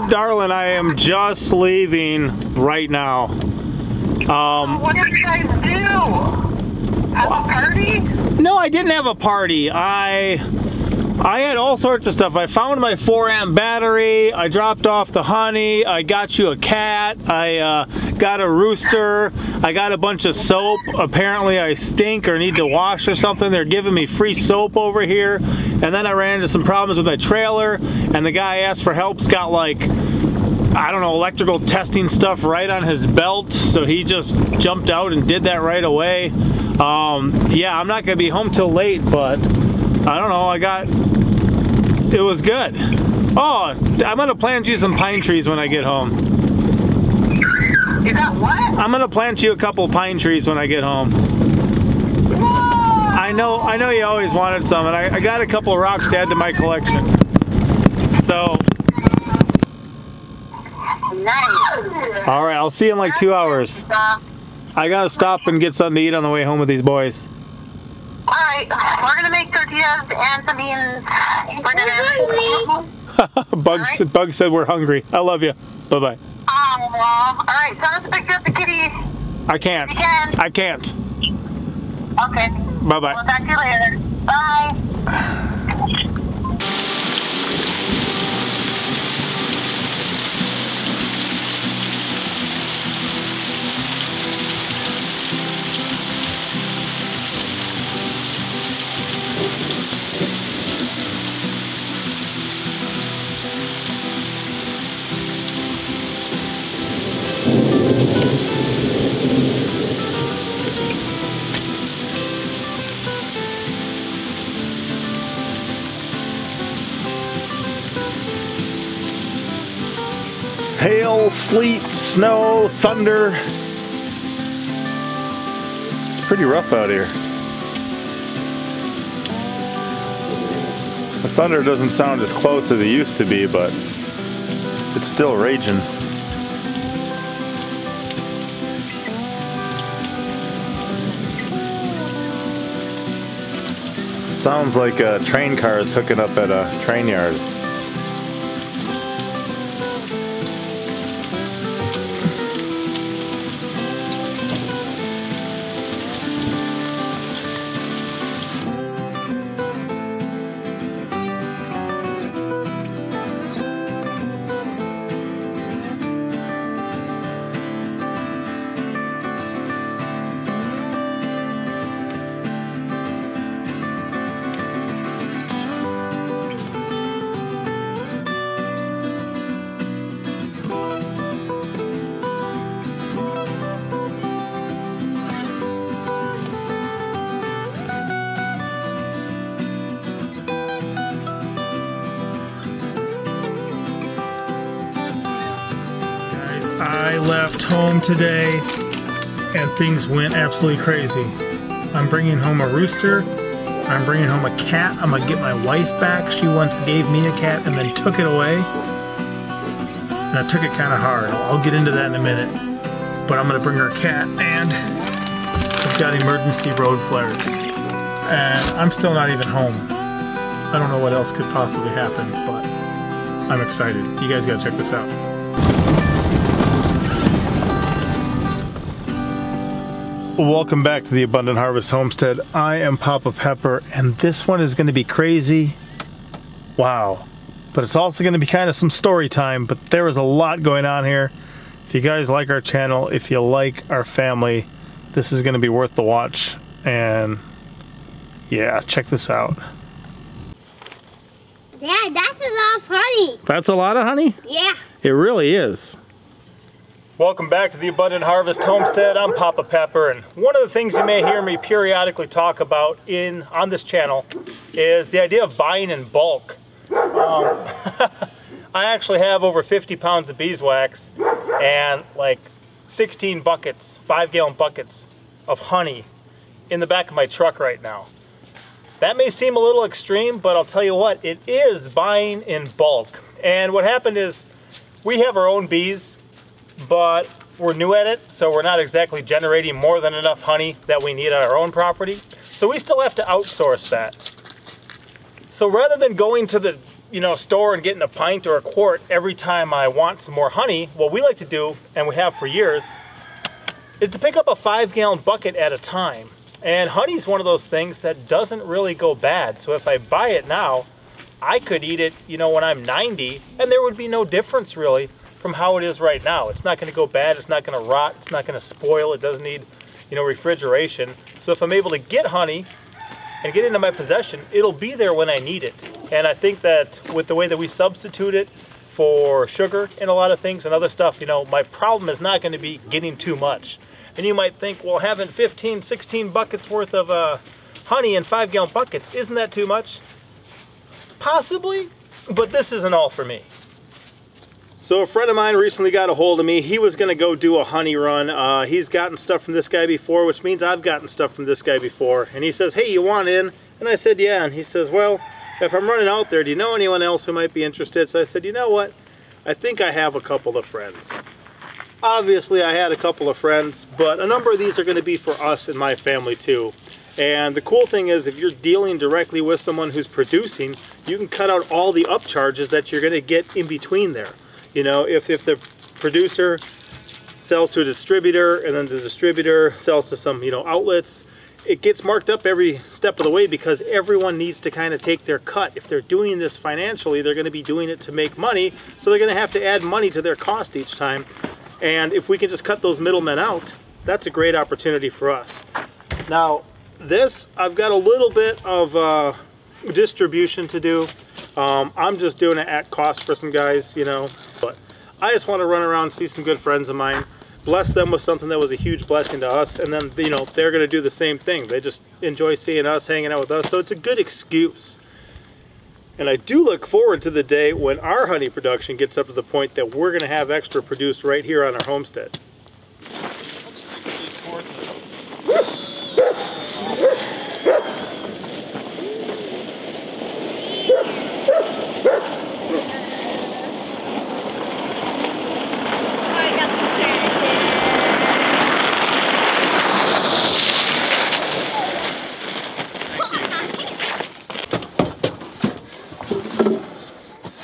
Darling, I am just leaving right now. Um, What did you guys do? Have a party? no, I didn't have a party. I I had all sorts of stuff. I found my 4 amp battery. I dropped off the honey. I got you a cat. I uh, got a rooster. I got a bunch of soap. Apparently I stink or need to wash or something. They're giving me free soap over here. And then I ran into some problems with my trailer and the guy I asked for help's got like I don't know, electrical testing stuff right on his belt. So he just jumped out and did that right away. Um, yeah, I'm not gonna be home till late, but I don't know, I got, it was good. Oh, I'm gonna plant you some pine trees when I get home. You got what? I'm gonna plant you a couple pine trees when I get home. Whoa! I know, I know you always wanted some, and I, I got a couple of rocks to add to my collection. So, Nice. all right, I'll see you in like two hours. I gotta stop and get something to eat on the way home with these boys. all right, we're gonna make tortillas and some beans for dinner. Bugs, Alright. Bugs said we're hungry. I love you. Bye bye. Oh, well, all right, send us a picture of the kitty. I can't. You can. I can't. Okay. Bye bye. We'll talk to you later. Bye. Sleet, snow, thunder. It's pretty rough out here. The thunder doesn't sound as close as it used to be, but it's still raging. Sounds like a train car is hooking up at a train yard. I left home today and things went absolutely crazy. I'm bringing home a rooster. I'm bringing home a cat. I'm gonna get my wife back. She once gave me a cat and then took it away. And I took it kind of hard. I'll, get into that in a minute. But I'm gonna bring her a cat and I've got emergency road flares. And I'm still not even home. I don't know what else could possibly happen, but I'm excited. You guys gotta check this out. Welcome back to the Abundant Harvest Homestead. I am Papa Pepper, and this one is going to be crazy. Wow. But it's also going to be kind of some story time, but there is a lot going on here. If you guys like our channel, if you like our family, this is going to be worth the watch. And yeah, check this out. Dad, that's a lot of honey. That's a lot of honey? Yeah. It really is. Welcome back to the Abundant Harvest Homestead. I'm Papa Pepper, and one of the things you may hear me periodically talk about in on this channel is the idea of buying in bulk. Um, I actually have over 50 pounds of beeswax and like 16 buckets, five gallon buckets of honey in the back of my truck right now. That may seem a little extreme, but I'll tell you what, it is buying in bulk. And what happened is we have our own bees, but we're new at it, so we're not exactly generating more than enough honey that we need on our own property. So we still have to outsource that. So rather than going to the you know, store and getting a pint or a quart every time I want some more honey, what we like to do, and we have for years, is to pick up a five gallon bucket at a time. And honey's one of those things that doesn't really go bad. So if I buy it now, I could eat it, you know, when I'm 90, and there would be no difference really from how it is right now. It's not gonna go bad, it's not gonna rot, it's not gonna spoil, it doesn't need, you know, refrigeration. So if I'm able to get honey and get it into my possession, it'll be there when I need it. And I think that with the way that we substitute it for sugar and a lot of things and other stuff, you know, my problem is not gonna be getting too much. And you might think, well, having 15, 16 buckets worth of uh, honey in five gallon buckets, isn't that too much? Possibly, but this isn't all for me. So a friend of mine recently got a hold of me. He was gonna go do a honey run. Uh, he's gotten stuff from this guy before, which means I've gotten stuff from this guy before. And he says, hey, you want in? And I said, yeah. And he says, well, if I'm running out there, do you know anyone else who might be interested? So I said, you know what? I think I have a couple of friends. Obviously, I had a couple of friends, but a number of these are gonna be for us and my family too. And the cool thing is if you're dealing directly with someone who's producing, you can cut out all the upcharges that you're gonna get in between there. You know, if, if the producer sells to a distributor and then the distributor sells to some, you know, outlets, it gets marked up every step of the way because everyone needs to kind of take their cut. If they're doing this financially, they're gonna be doing it to make money, so they're gonna have to add money to their cost each time. And if we can just cut those middlemen out, that's a great opportunity for us. Now, this, I've got a little bit of uh, distribution to do. Um, I'm just doing it at cost for some guys, you know, I just want to run around see some good friends of mine, bless them with something that was a huge blessing to us, and then, you know, they're going to do the same thing. They just enjoy seeing us, hanging out with us, so it's a good excuse. And I do look forward to the day when our honey production gets up to the point that we're going to have extra produced right here on our homestead.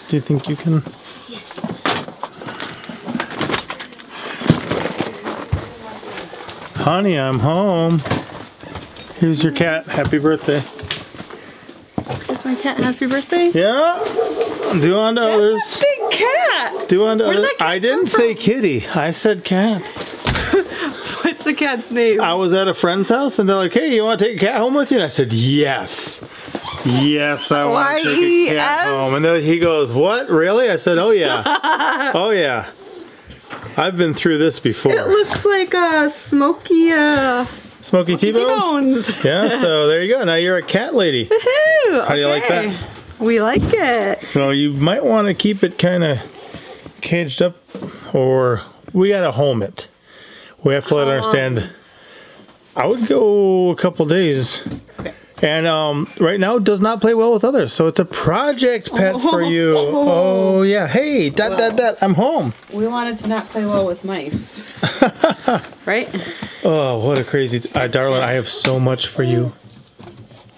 Do you think you can? Yes. Honey, I'm home. Here's your cat. Happy birthday. Is my cat happy birthday? Yeah. Do on to others. That's a big cat. Do on to others. I didn't come say kitty. I said cat. What's the cat's name? I was at a friend's house and they're like, hey, you want to take a cat home with you? And I said, yes. Yes, I want to take a cat home. And then he goes, what? Really? I said, oh yeah. oh yeah. I've been through this before. It looks like a smoky uh, Smoky T-bones? T-bones. Yeah, so there you go. Now you're a cat lady. Woohoo! How do you like that? We like it. So you might want to keep it kind of caged up or we got to home it. We have to let her understand. I would go a couple days. And um, right now it does not play well with others. So it's a project pet for you. Oh yeah. Hey, dot dot dot. I'm home. We wanted to not play well with mice, right? Oh, what a crazy. Uh, darling, I have so much for you.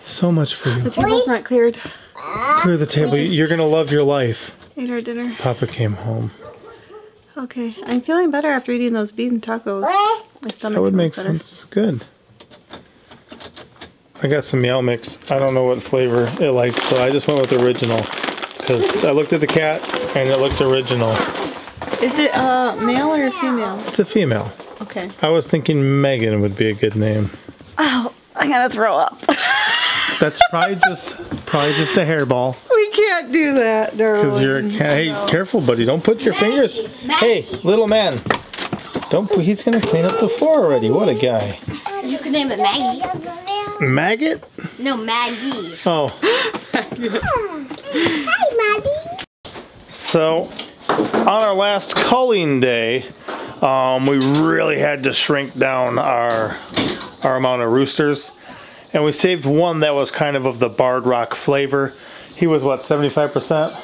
So much for you. The table's not cleared. Clear the table. You're going to love your life. Ate our dinner. Papa came home. Okay, I'm feeling better after eating those bean tacos. My stomach That would make better. sense. Good. I got some meow mix. I don't know what flavor it likes, so I just went with original. Because I looked at the cat and it looked original. Is it a male or a female? It's a female. Okay. I was thinking Megan would be a good name. Oh, I gotta throw up. That's probably just probably just a hairball. we can't do that, darling. Because you're a cat. Hey, No. careful, buddy. Don't put your fingers. Hey, little man. Don't. put- He's gonna clean up the floor already. What a guy. You could name it Maggie. Maggot? No, Maggie. Oh. Hi, Maggie. So, on our last culling day, um, we really had to shrink down our our amount of roosters, and we saved one that was kind of of the barred rock flavor. He was what 75%.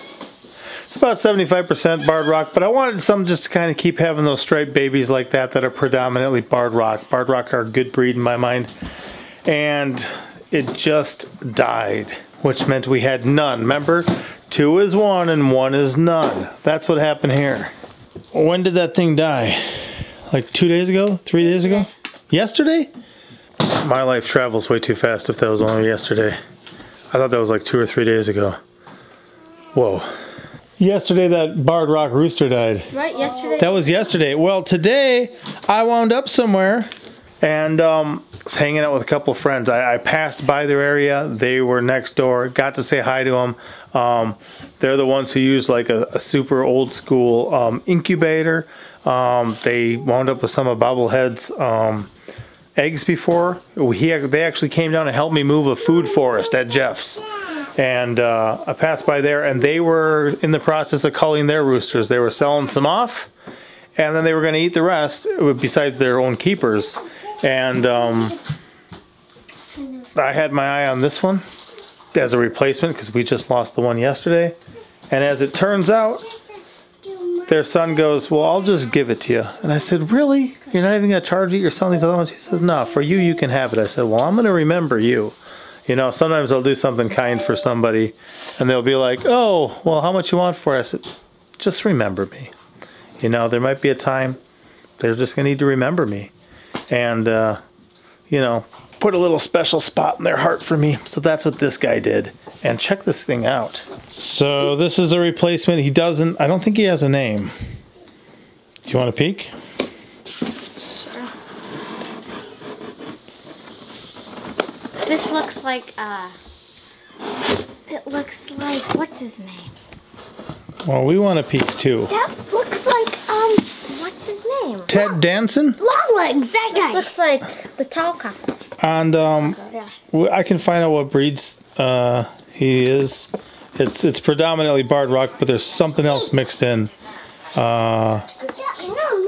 It's about 75% barred rock, but I wanted some just to kind of keep having those striped babies like that that are predominantly barred rock. Barred rock are a good breed in my mind, and it just died. which meant we had none. Remember, two is one and one is none. That's what happened here. When did that thing die? Like two days ago? Three days ago? Yesterday? My life travels way too fast if that was only yesterday. I thought that was like two or three days ago. Whoa. Yesterday that barred rock rooster died. Right, yesterday? That was yesterday. Well, today I wound up somewhere and um, was hanging out with a couple of friends. I, I, passed by their area. They were next door. Got to say hi to them. Um, they're the ones who use like a, a super old school um, incubator. Um, they wound up with some of Bobblehead's um, eggs before. He, they actually came down and helped me move a food forest at Jeff's and uh, I passed by there, and they were in the process of culling their roosters. They were selling some off, and then they were going to eat the rest, besides their own keepers. And um, I had my eye on this one as a replacement because we just lost the one yesterday. And as it turns out, their son goes, well, I'll just give it to you. And I said, really? You're not even going to charge it? You're selling these other ones? He says, no, for you, you can have it. I said, well, I'm going to remember you. You know, sometimes I'll do something kind for somebody and they'll be like, oh, well, how much you want for it? I said, just remember me. You know, there might be a time they're just going to need to remember me. And, uh, you know, put a little special spot in their heart for me. So that's what this guy did. And check this thing out. So this is a replacement. He doesn't, I don't think he has a name. Do you want to peek? This looks like, uh, it looks like, what's his name? Well, we want to peek too. That looks like, um, what's his name? Ted Danson? Long legs, that guy. This looks like the tall guy. And, um, Yeah. I can find out what breeds uh, he is. It's it's predominantly barred rock, but there's something else mixed in. Uh,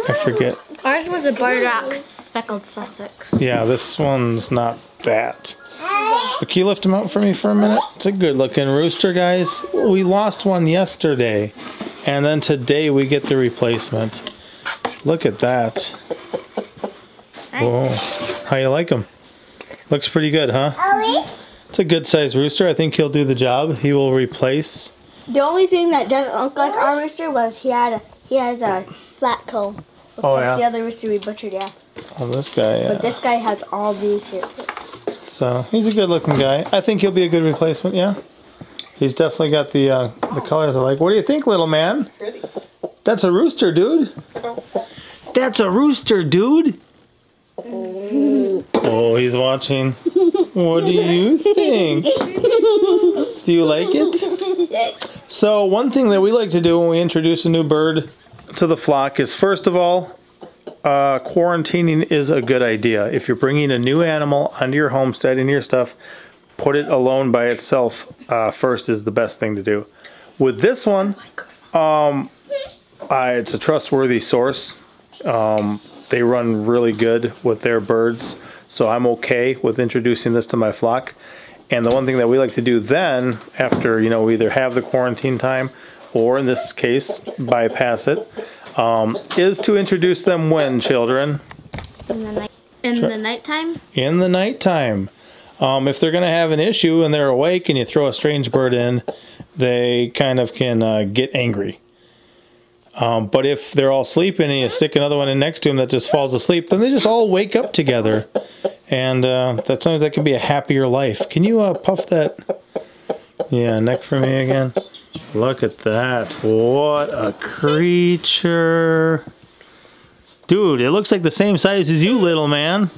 I forget. Ours was a barred rock speckled Sussex. Yeah, this one's not that. But can you lift him up for me for a minute? It's a good looking rooster, guys. We lost one yesterday, and then today we get the replacement. Look at that. Whoa. How you like him? Looks pretty good, huh? It's a good sized rooster. I think he'll do the job. He will replace. The only thing that doesn't look like our rooster was he had a, he has a flat comb. Looks Oh, like yeah? the other rooster we butchered, yeah. Oh, this guy, yeah. But this guy has all these here. So he's a good looking guy. I think he'll be a good replacement, yeah? He's definitely got the uh, the colors I like. What do you think, little man? That's a rooster, dude. That's a rooster, dude. Oh, he's watching. What do you think? Do you like it? So one thing that we like to do when we introduce a new bird to the flock is first of all, uh, quarantining is a good idea. If you're bringing a new animal onto your homestead and your stuff, put it alone by itself uh, first is the best thing to do. With this one, um, I, it's a trustworthy source. Um, they run really good with their birds, so I'm okay with introducing this to my flock. And the one thing that we like to do then, after you know, we either have the quarantine time, or in this case, bypass it, um, is to introduce them when children In the night. In the nighttime? in the nighttime. Um, if they're going to have an issue and they're awake and you throw a strange bird in, they kind of can uh, get angry. Um, but if they're all sleeping and you stick another one in next to them that just falls asleep, then they just all wake up together. And uh, that sometimes that can be a happier life. Can you uh, puff that? Yeah, neck for me again. Look at that. What a creature. Dude, it looks like the same size as you, little man.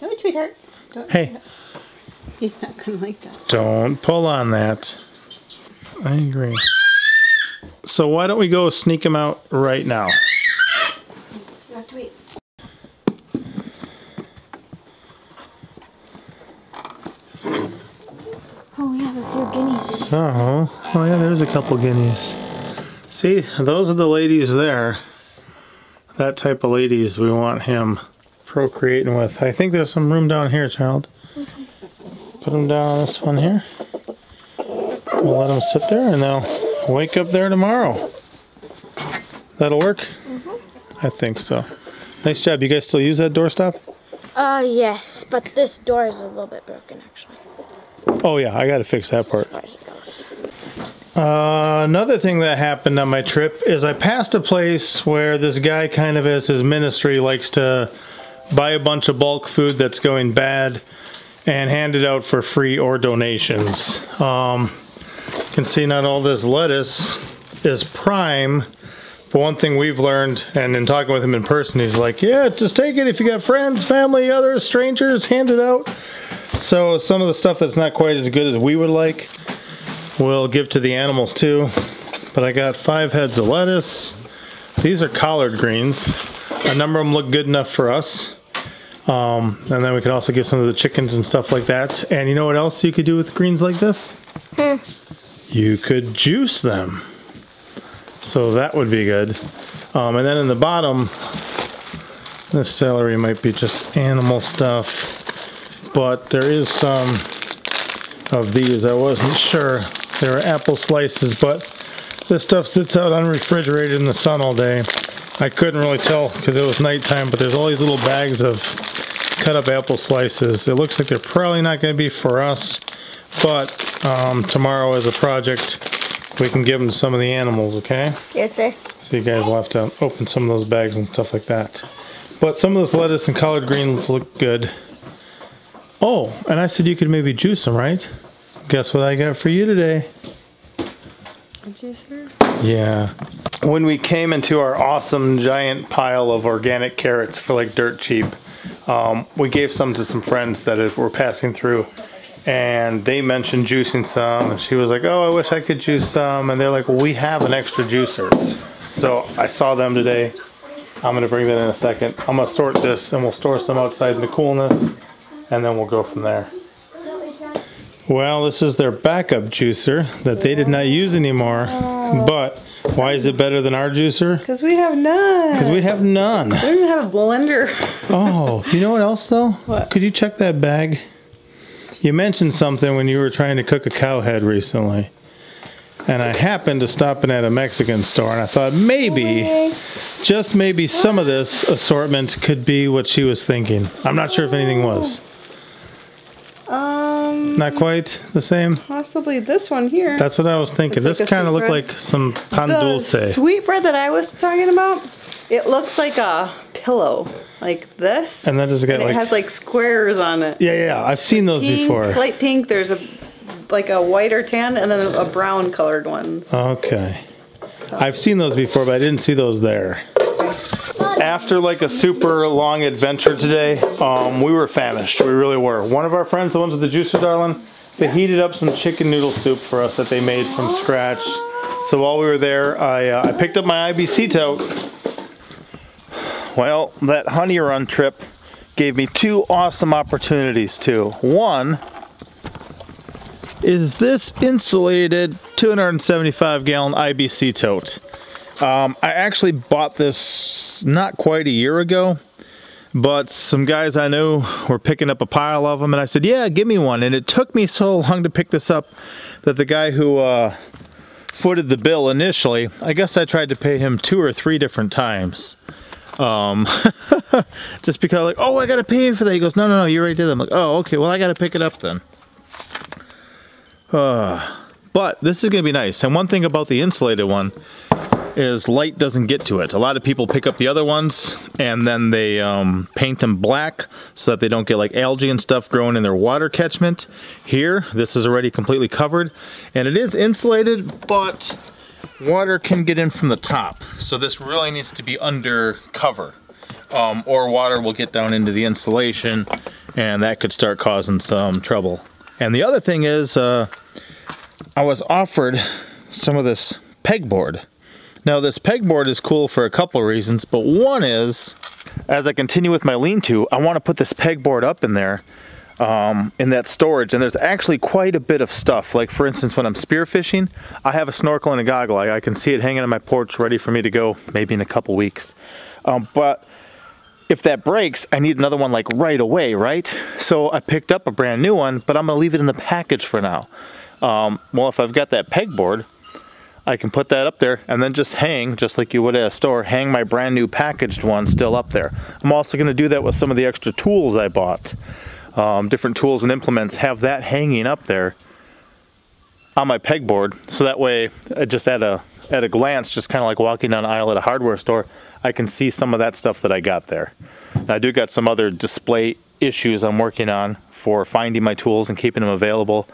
No, sweetheart. Don't, Hey, He's not gonna like that. don't pull on that. I agree. So why don't we go sneak him out right now? Not to wait. Oh, we have a few guineas. So, oh yeah, there's a couple guineas. See, those are the ladies there. That type of ladies we want him procreating with. I think there's some room down here, child. Put him down on this one here. We'll let them sit there and they'll wake up there tomorrow. That'll work? I think so. Nice job. You guys still use that doorstop? Uh, yes, but this door is a little bit broken actually. Oh yeah, I gotta fix that part. As far as it goes. Uh, another thing that happened on my trip is I passed a place where this guy kind of as his ministry likes to buy a bunch of bulk food that's going bad and hand it out for free or donations. Um, can see not all this lettuce is prime, but one thing we've learned, and in talking with him in person, he's like, yeah, just take it if you got friends, family, others, strangers, hand it out. So some of the stuff that's not quite as good as we would like, we'll give to the animals too. But I got five heads of lettuce. These are collard greens. A number of them look good enough for us. Um, and then we can also give some of the chickens and stuff like that. And you know what else you could do with greens like this? You could juice them. So that would be good. Um, and then in the bottom, this celery might be just animal stuff. But there is some of these. I wasn't sure. They were apple slices, but this stuff sits out unrefrigerated in the sun all day. I couldn't really tell because it was nighttime, but there's all these little bags of cut up apple slices. It looks like they're probably not going to be for us, but um, tomorrow as a project, we can give them to some of the animals, okay? Yes, sir. So you guys will have to open some of those bags and stuff like that. But some of this lettuce and collard greens look good. Oh, and I said you could maybe juice them, right? Guess what I got for you today? A juicer? Yeah. When we came into our awesome giant pile of organic carrots for like dirt cheap, um, we gave some to some friends that were passing through. And they mentioned juicing some, and she was like, "Oh, I wish I could juice some." And they're like, "Well, we have an extra juicer." So I saw them today. I'm gonna bring that in a second. I'm gonna sort this, and we'll store some outside in the coolness, and then we'll go from there. Well, this is their backup juicer that they did not use anymore. But why is it better than our juicer? Because we have none. Because we have none. We don't even have a blender. Oh, you know what else though? What? Could you check that bag? You mentioned something when you were trying to cook a cow head recently. And I happened to stop in at a Mexican store and I thought maybe, just maybe some of this assortment could be what she was thinking. I'm not sure if anything was. Um, Not quite the same? possibly this one here. That's what I was thinking. Looks This like kind of looked bread. like some pan the dulce. sweet bread that I was talking about. It looks like a pillow, like this. And then does it get And it has like squares on it. yeah, yeah, yeah, I've seen those Pink, before. light pink. There's a like a white or tan, and then a brown colored ones. Okay. I've seen those before, but I didn't see those there. After like a super long adventure today, um, we were famished. We really were. One of our friends, the ones with the juicer, darling, they heated up some chicken noodle soup for us that they made from scratch. So while we were there, I, uh, I picked up my IBC tote. Well, that honey run trip gave me two awesome opportunities too. One is this insulated 275 gallon IBC tote. Um, I actually bought this not quite a year ago, but some guys I knew were picking up a pile of them, and I said, "Yeah, give me one." And it took me so long to pick this up that the guy who uh, footed the bill initially, I guess I tried to pay him two or three different times. Um, just because, like, oh, I gotta pay for that. He goes, no, no, no, you already did that. I'm like, oh, okay, well, I gotta pick it up then. Uh, but this is gonna be nice. And one thing about the insulated one is light doesn't get to it. A lot of people pick up the other ones and then they um, paint them black so that they don't get like algae and stuff growing in their water catchment. Here, this is already completely covered and it is insulated, but water can get in from the top. So this really needs to be under cover. Um, or water will get down into the insulation and that could start causing some trouble. And the other thing is, uh, I was offered some of this pegboard. Now this pegboard is cool for a couple of reasons, but one is, as I continue with my lean-to, I want to put this pegboard up in there, um, in that storage, and there's actually quite a bit of stuff. Like for instance, when I'm spearfishing, I have a snorkel and a goggle. I, I can see it hanging on my porch, ready for me to go, maybe in a couple weeks. Um, but if that breaks, I need another one like right away, right? So I picked up a brand new one, but I'm gonna leave it in the package for now. Um, well, if I've got that pegboard, I can put that up there and then just hang, just like you would at a store, hang my brand new packaged one still up there. I'm also going to do that with some of the extra tools I bought. Um, different tools and implements, have that hanging up there on my pegboard. So that way, just at a, at a glance, just kind of like walking down an aisle at a hardware store, I can see some of that stuff that I got there. I do got some other display issues I'm working on for finding my tools and keeping them available.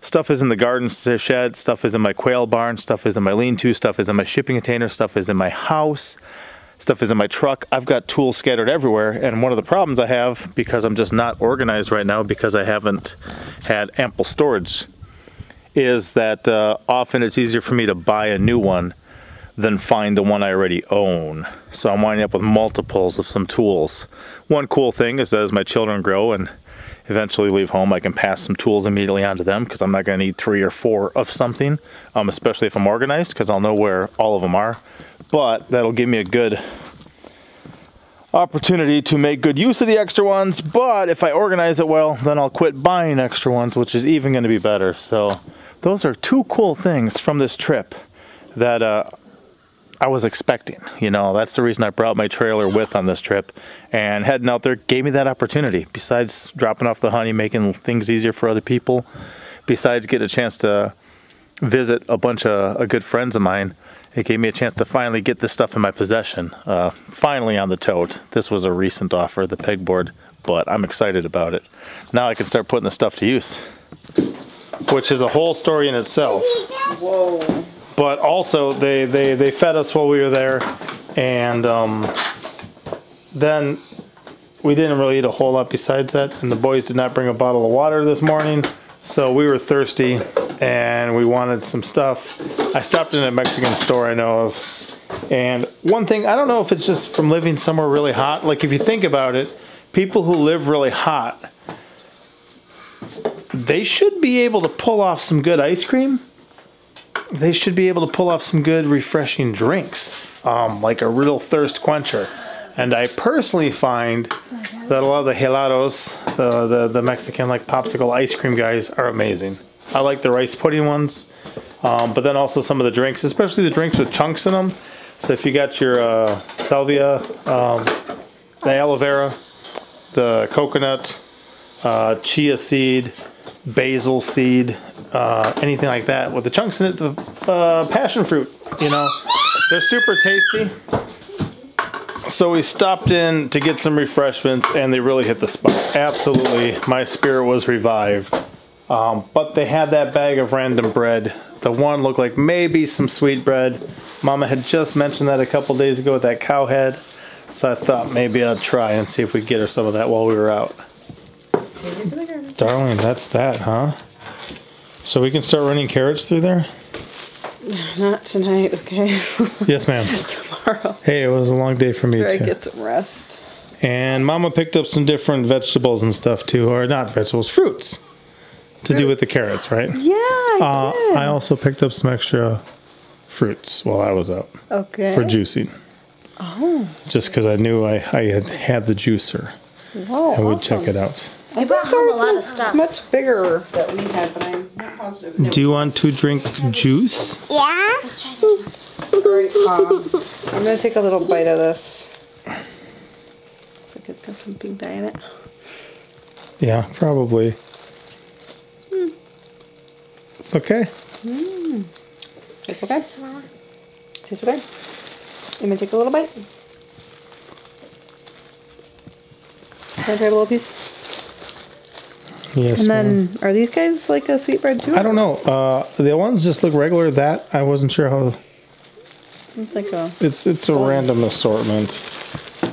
Stuff is in the garden shed, stuff is in my quail barn, stuff is in my lean-to, stuff is in my shipping container, stuff is in my house, stuff is in my truck. I've got tools scattered everywhere, and one of the problems I have, because I'm just not organized right now, because I haven't had ample storage, is that uh, often it's easier for me to buy a new one than find the one I already own. So I'm winding up with multiples of some tools. One cool thing is that as my children grow and eventually leave home, I can pass some tools immediately onto them because I'm not going to need three or four of something, um, especially if I'm organized because I'll know where all of them are. But that'll give me a good opportunity to make good use of the extra ones. But if I organize it well, then I'll quit buying extra ones, which is even going to be better. So those are two cool things from this trip that uh, I was expecting. You know, that's the reason I brought my trailer with on this trip. And heading out there gave me that opportunity. Besides dropping off the honey, making things easier for other people, besides getting a chance to visit a bunch of uh, good friends of mine, it gave me a chance to finally get this stuff in my possession. Uh, finally on the tote. This was a recent offer, the pegboard, but I'm excited about it. Now I can start putting the stuff to use, which is a whole story in itself Whoa. but also they, they, they fed us while we were there and um, then we didn't really eat a whole lot besides that and the boys did not bring a bottle of water this morning so we were thirsty and we wanted some stuff. I stopped in a mexican store i know of. And one thing i don't know if it's just from living somewhere really hot. Like if you think about it people who live really hot they should be able to pull off some good ice cream. They should be able to pull off some good refreshing drinks, um, like a real thirst quencher. And I personally find that a lot of the helados, the, the, the Mexican like popsicle ice cream guys, are amazing. I like the rice pudding ones, um, but then also some of the drinks, especially the drinks with chunks in them. So if you got your uh, salvia, um, the aloe vera, the coconut, uh, chia seed, basil seed, uh, anything like that with the chunks in it, the uh, passion fruit, you know, they're super tasty. So we stopped in to get some refreshments and they really hit the spot. Absolutely, my spirit was revived. Um, but they had that bag of random bread. The one looked like maybe some sweet bread. Mama had just mentioned that a couple days ago with that cow head. So I thought maybe I'd try and see if we could get her some of that while we were out. Darling, that's that, huh? So we can start running carrots through there? Not tonight, okay? Yes, ma'am. Tomorrow. Hey, it was a long day for me Try too. get some rest. And Mama picked up some different vegetables and stuff too, or not vegetables, fruits, to do with the carrots, right? Yeah, I Uh, did. I also picked up some extra fruits while I was out okay. for juicing, Oh, just because I knew I, I had had the juicer whoa. and would check it out. I brought home a lot of stuff. Much bigger that we had, but I'm not positive. Do you want to drink juice? Yeah? Great, Mom. I'm gonna take a little bite of this. Looks like it's got some pink dye in it. Yeah, probably. It's okay. Mm. Tastes okay? Tastes okay? You gonna take a little bite? Can I try a little piece? Yes. And ma'am. then, are these guys like a sweetbread too? I don't know. Uh, the ones just look regular. That I wasn't sure how. It's like a. It's it's a random assortment.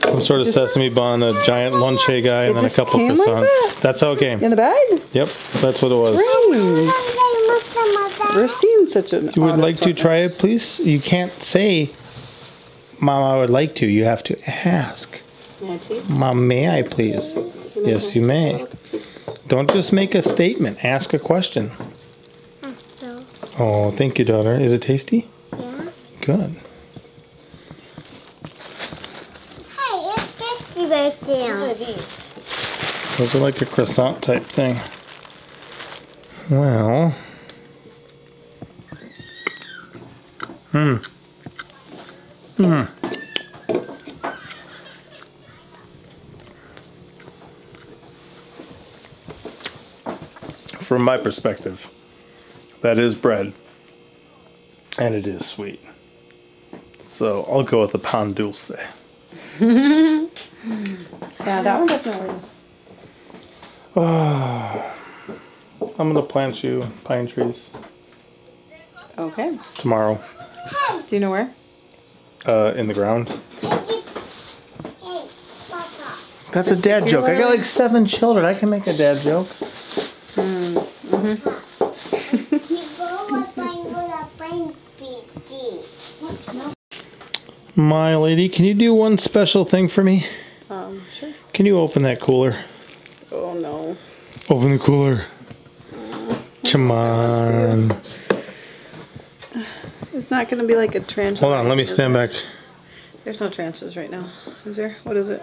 Some sort of Just- sesame bun, a giant lunche guy, and then a couple came like croissants. that? That's how it came. In the bag? Yep, that's what it was. We're seeing such an. You would like to try it, please? You can't say, "Mom, I would like to." You have to ask. Yeah, please. Mom, may I please? Yes, you may. Don't just make a statement. Ask a question. Oh, thank you, daughter. Is it tasty? Yeah. Good. Hey, it's tasty right there. these? Those are like a croissant type thing. Well, Hmm. Hmm. From my perspective, that is bread. And it is sweet. So I'll go with the pan dulce. Yeah, that one definitely is. I'm gonna plant you pine trees Okay. tomorrow Do you know where? uh, in the ground. That's a dad joke. I got like seven children. I can make a dad joke. My lady, can you do one special thing for me? Um, sure. Can you open that cooler? Oh no. Open the cooler. Come on. It's not gonna be like a tarantula. Hold on, let me stand back. There's no tarantulas right now. Is there? What is it?